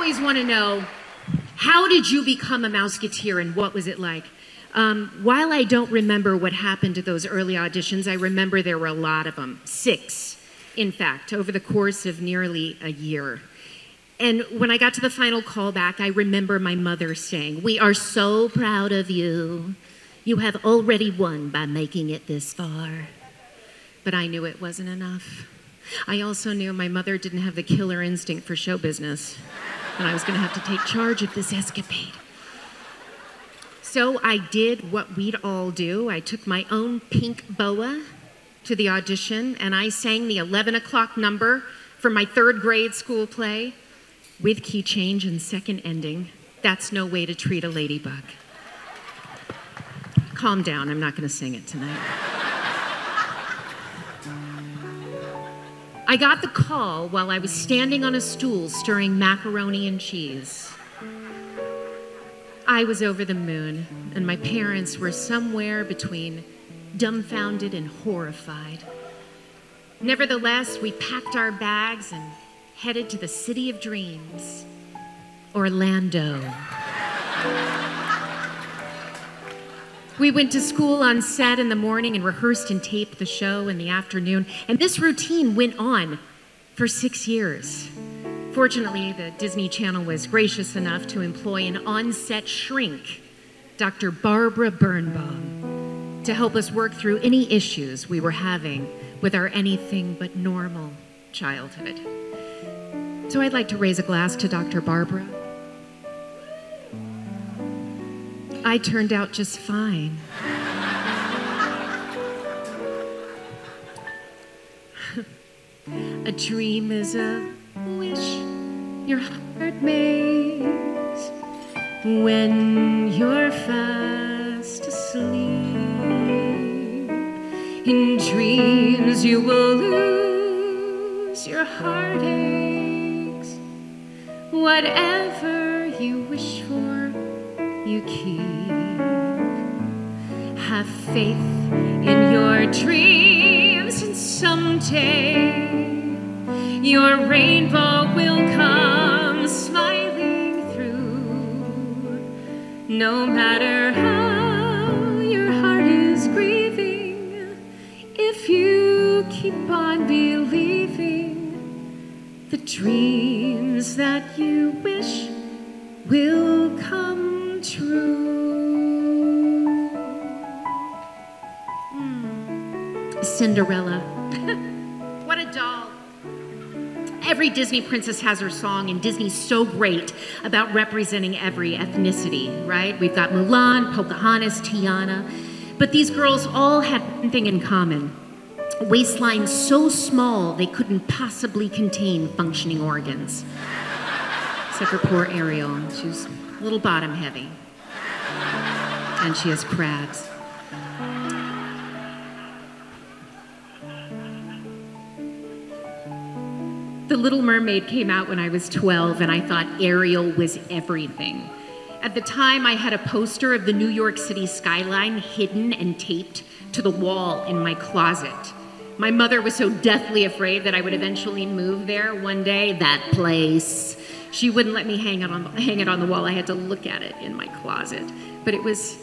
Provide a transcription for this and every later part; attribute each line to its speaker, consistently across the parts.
Speaker 1: always want to know how did you become a Mouseketeer and what was it like? Um, while I don't remember what happened to those early auditions, I remember there were a lot of them. Six, in fact, over the course of nearly a year. And when I got to the final callback, I remember my mother saying, We are so proud of you. You have already won by making it this far. But I knew it wasn't enough. I also knew my mother didn't have the killer instinct for show business, and I was going to have to take charge of this escapade. So I did what we'd all do. I took my own pink boa to the audition, and I sang the 11 o'clock number for my third grade school play with key change and second ending. That's no way to treat a ladybug. Calm down, I'm not going to sing it tonight. I got the call while I was standing on a stool stirring macaroni and cheese. I was over the moon, and my parents were somewhere between dumbfounded and horrified. Nevertheless, we packed our bags and headed to the city of dreams, Orlando. We went to school on set in the morning and rehearsed and taped the show in the afternoon. And this routine went on for six years. Fortunately, the Disney Channel was gracious enough to employ an on set shrink, Dr. Barbara Birnbaum, to help us work through any issues we were having with our anything but normal childhood. So I'd like to raise a glass to Dr. Barbara I turned out just fine. a dream is a wish your heart makes when you're fast asleep. In dreams, you will lose your heartaches. Whatever you wish for you keep. Have faith in your dreams, and someday your rainbow will come smiling through. No matter how your heart is grieving, if you keep on believing, the dreams that you wish will come true. Cinderella. what a doll. Every Disney princess has her song, and Disney's so great about representing every ethnicity, right? We've got Mulan, Pocahontas, Tiana. But these girls all had one thing in common waistlines so small they couldn't possibly contain functioning organs. Except for poor Ariel. She was a little bottom heavy. And she has crabs. The Little Mermaid came out when I was 12, and I thought Ariel was everything. At the time, I had a poster of the New York City skyline hidden and taped to the wall in my closet. My mother was so deathly afraid that I would eventually move there one day. That place she wouldn't let me hang it on hang it on the wall. I had to look at it in my closet. But it was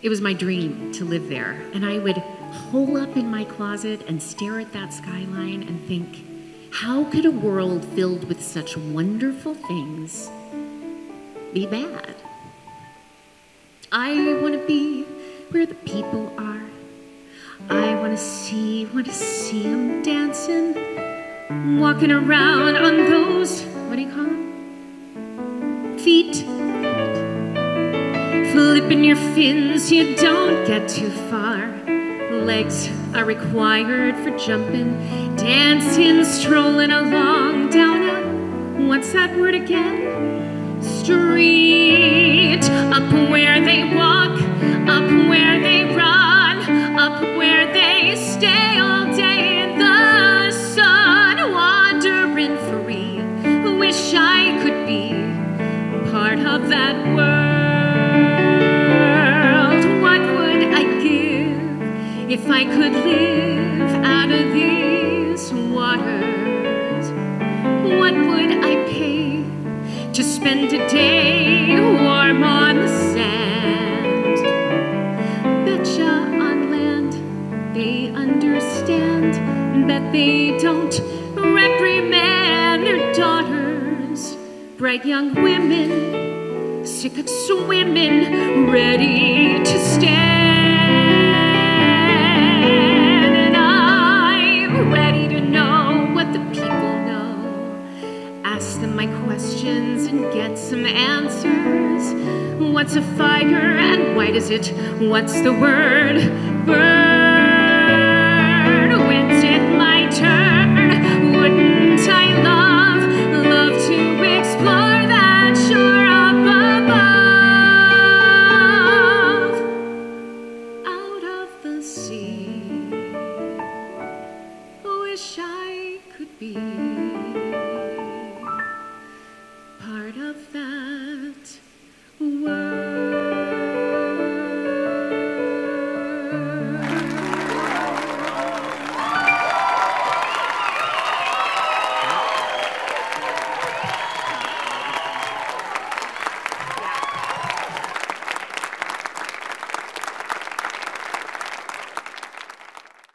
Speaker 1: it was my dream to live there. And I would hole up in my closet and stare at that skyline and think, how could a world filled with such wonderful things be bad? I want to be where the people are. I want to see, want to see them dancing, walking around on those, what do you call them? feet. Flipping your fins, you don't get too far. Legs are required for jumping, dancing, strolling along down a, what's that word again? Street. Up where they walk, up where they run, up where they stay all day in the sun, wandering free. Wish I could be part of that world. spend a day warm on the sand. Betcha on land, they understand that they don't reprimand their daughters. Bright young women, sick of swimming, ready to stand. Why does it? What's the word? Burn.